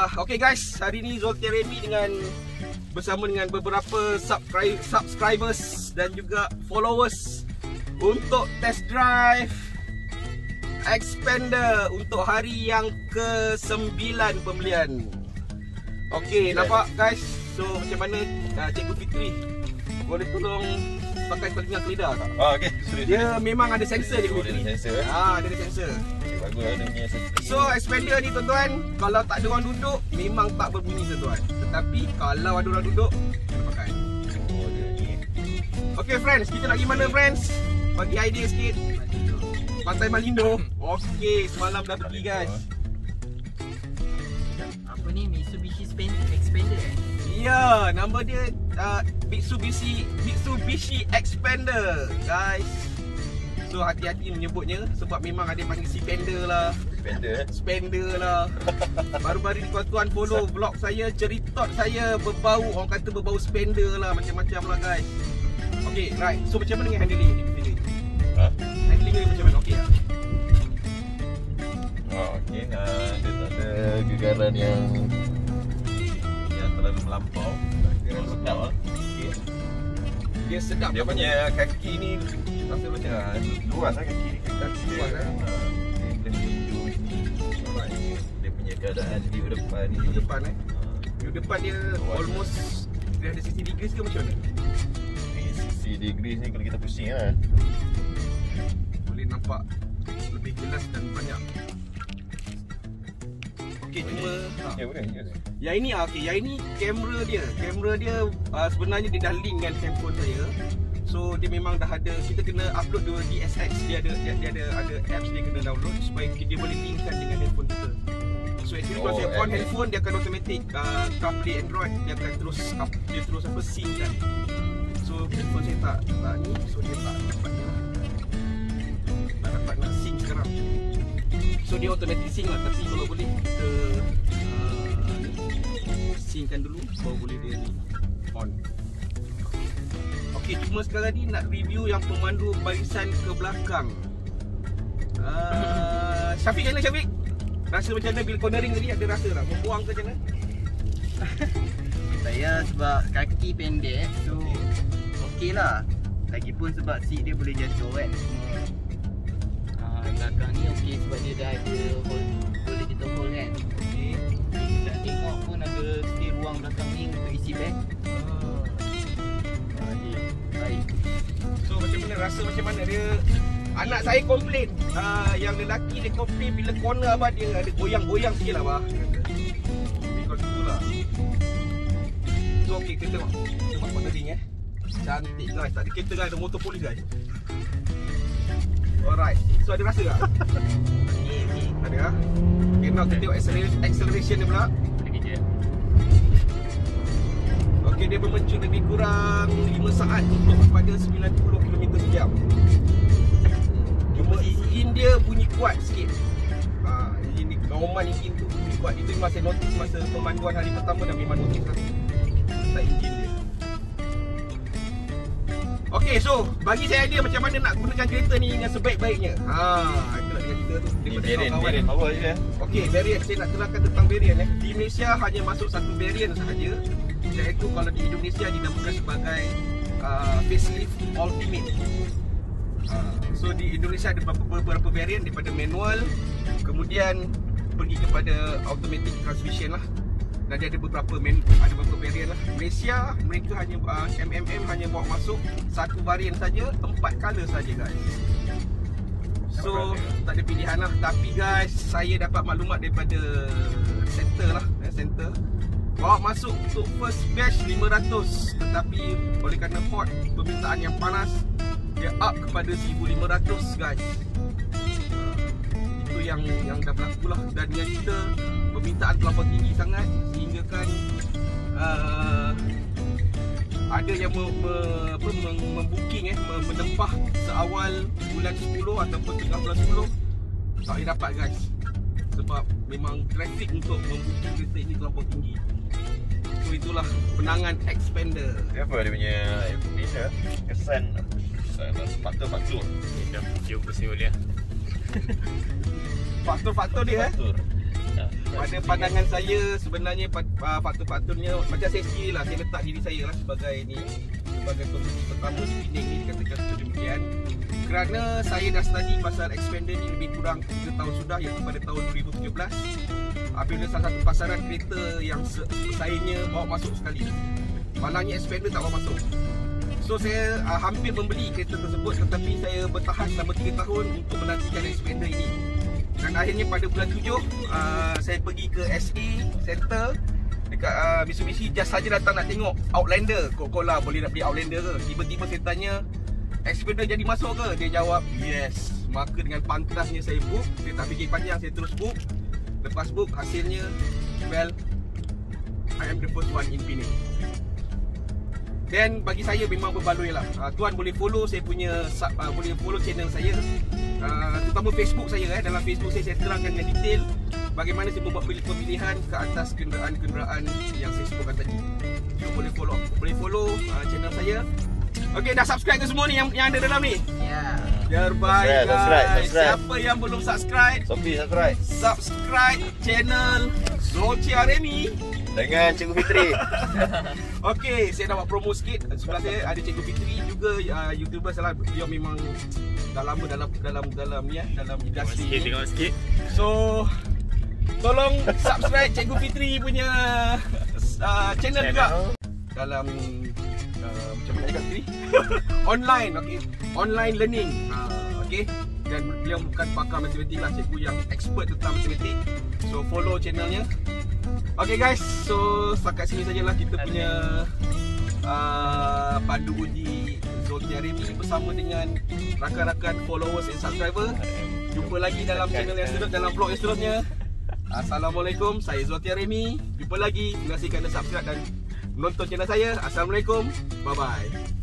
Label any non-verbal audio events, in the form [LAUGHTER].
Ah, okay guys, hari ni Zoltian Remy dengan bersama dengan beberapa subscribe, subscribers dan juga followers untuk test drive Expander untuk hari yang ke-9 pembelian. Okay, nampak guys? So macam mana uh, Cikgu Fitri? Boleh tolong pakai telinga kelida tak? Ah, okey. Sorry. Dia memang ada sensor Oh, dia ada sensor, eh? Ah, dia ada sensor. Okay, bagus lah dia punya sensor. So expander ni tuan-tuan Kalau tak ada orang duduk Memang tak berbunyi tuan-tuan Tetapi kalau ada orang duduk Kita pakai Oh, dia ni. Okay friends Kita nak pergi mana friends Bagi idea sikit Pantai Malindo Okay semalam dah pergi guys Apa ni Mitsubishi Expander eh? Ya Nama dia uh, Mitsubishi Mitsubishi Expander Guys So hati-hati menyebutnya Sebab memang ada panggil si Panda lah Spender eh. Spender lah [LAUGHS] Baru-baru ni tuan-tuan follow vlog saya Ceritot saya berbau Orang kata berbau spender lah Macam-macam lah guys Okay right So macam mana dengan handling ni Ha? Handling ni macam mana Okay lah Oh. Ah, dia tak ada gegaran yang yang terlalu melampau. Sedap ah. Dia sedap Dia punya kaki ni rasa macam luas lah kaki ni. Kaki Luas, eh? ah, dia. Alright. Dia punya keadaan view depan ni. View depan eh View depan dia almost Dia ada 60 degrees ke macam mana Ni sisi degrees ni kalau kita pusing lah. Boleh nampak Lebih jelas dan banyak Okay cuma ha. Ya boleh. Ya. Yang ini ah okey, yang ini kamera dia. Kamera dia uh, sebenarnya dia dah link dengan handphone saya. So dia memang dah ada kita kena upload dua DSX dia ada dia, dia ada ada apps dia kena download supaya dia boleh linkkan dengan handphone kita. So actually kalau Oh, saya on dia. handphone dia akan automatic uh, CarPlay Android dia akan terus up, dia terus apa sync kan. So handphone saya tak tak ni so dia tak dapat dia automatic sync lah tapi kalau boleh kita uh, ni, synckan dulu baru boleh dia ni on. Okey, cuma sekarang ni nak review yang pemandu barisan ke belakang. Uh, Syafiq macam mana Syafiq? Rasa macam mana bila cornering tadi ada rasa tak? Membuang ke macam mana? [LAUGHS] Saya sebab kaki pendek So Okey lah Lagipun sebab seat dia boleh jatuh kan Belakang ni okey sebab dia dah ada hole Boleh kita hold kan? Okey. Dan tengok pun ada still ruang belakang ni untuk isi macam mana rasa macam mana dia? Anak saya komplain. Uh, Yang lelaki dia komplain bila corner abah dia ada goyang-goyang sikit lah Because tu lah. So okay kita tengok. Kita tengok cornering eh? Cantik guys. Tak ada kereta guys. Ada motor polis guys Alright So ada rasa tak? Ada ah. Okay now kita tengok acceleration, acceleration dia pula Okey dia bermencur lebih kurang 5 saat untuk pada 90 km sejam. Cuma engine dia bunyi kuat sikit. Ha, engine ni normal engine tu bunyi kuat. Itu memang saya notice masa pemanduan hari pertama dah memang notice lah. Tak engine dia. Okey so bagi saya idea macam mana nak gunakan kereta ni dengan sebaik-baiknya. Ha itulah dengan kita tu Ni daripada variant, kawan-kawan. variant power je. eh. Okey, variant saya nak terangkan tentang variant eh. Di Malaysia hanya masuk satu variant sahaja iaitu kalau di Indonesia dinamakan sebagai uh, facelift ultimate. Uh, so di Indonesia ada beberapa, beberapa variant daripada manual kemudian pergi kepada automatic transmission lah. Dan dia ada beberapa man, ada beberapa variant lah. Malaysia mereka hanya uh, MMM hanya bawa masuk satu variant saja, empat color saja guys. So tak ada pilihan lah. Tapi guys Saya dapat maklumat daripada Center lah eh, Center. Bawa masuk untuk first batch 500 Tetapi oleh kerana hot Permintaan yang panas Dia up kepada 1500 guys. Yang yang dah berlaku lah. Dan dengan kita Permintaan terlampau tinggi sangat Sehingga kan uh, ada yang me, me, apa, mem, membooking eh menempah seawal bulan 10 ataupun tengah bulan 10 tak boleh dapat guys sebab memang traffic untuk membooking kereta ini terlampau tinggi so itulah penangan expander Apa dia punya ni ya? Kesan faktor-faktor. Dah jumpa saya boleh faktor-faktor dia eh. Pada pandangan saya sebenarnya uh, faktor-faktornya macam sendiri lah saya letak diri saya lah sebagai ni sebagai pembeli pertama Penang ni dikatakan demikian kerana saya dah study pasal expander ni lebih kurang 3 tahun sudah iaitu pada tahun 2017 apabila salah satu pasaran kereta yang se- pesaingnya bawa masuk sekali. Malangnya expander tak bawa masuk. So saya uh, hampir membeli kereta tersebut tetapi saya bertahan selama 3 tahun untuk menantikan expander ini dan akhirnya pada bulan 7 uh, saya pergi ke SA Center. Dekat uh, Mitsubishi just saja datang nak tengok Outlander. Coca-Cola boleh nak beli Outlander ke? Tiba-tiba saya tanya Expander jadi masuk ke? Dia jawab yes. Maka dengan pantasnya saya book saya tak fikir panjang saya terus book. Lepas book hasilnya well I am the first one in Penang Dan bagi saya memang berbaloi lah. Uh, Tuan boleh follow saya punya sub, uh, Boleh follow channel saya. Uh, Terutama Facebook saya eh. Dalam Facebook saya saya terangkan dengan detail Bagaimana saya membuat pemilihan Ke atas kenderaan-kenderaan Yang saya sebutkan tadi. So boleh follow. Boleh follow uh, channel saya. Okay dah subscribe ke semua ni yang, yang ada dalam ni? Ya. Terbaik Subscribe, guys subscribe, subscribe. Siapa yang belum subscribe Sophie subscribe Subscribe channel Zocia Remy Dengan Cikgu Fitri [LAUGHS] Okey, saya nak buat promo sikit. Sebelah saya ada Cikgu Fitri juga uh, YouTuber salah. Dia memang dah lama dalam dalam dalam ni eh, dalam industri Sikit ni. tengok sikit So tolong subscribe Cikgu Fitri punya uh, channel juga dalam uh, macam mana cakap Fitri? [LAUGHS] Online, okey. Online learning. Uh, okey. Dan beliau bukan pakar matematik lah, cikgu yang expert tentang matematik. So follow channelnya. Okay guys, so setakat sini sajalah kita punya uh, pandu uji Zotia Remy bersama dengan rakan-rakan followers and subscriber. Jumpa lagi dalam channel yang seterusnya, dalam vlog yang seterusnya. Assalamualaikum, saya Zotia Remy. Jumpa lagi. Terima kasih kerana subscribe dan menonton channel saya. Assalamualaikum. Bye bye.